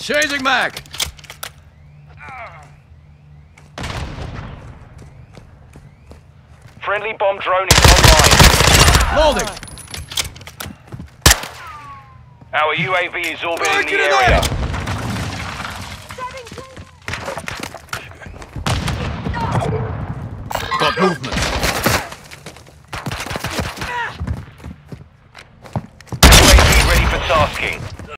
Changing back! Friendly bomb drone is online. Loading! Our UAV is orbiting the area. Got movement. UAV ready for tasking.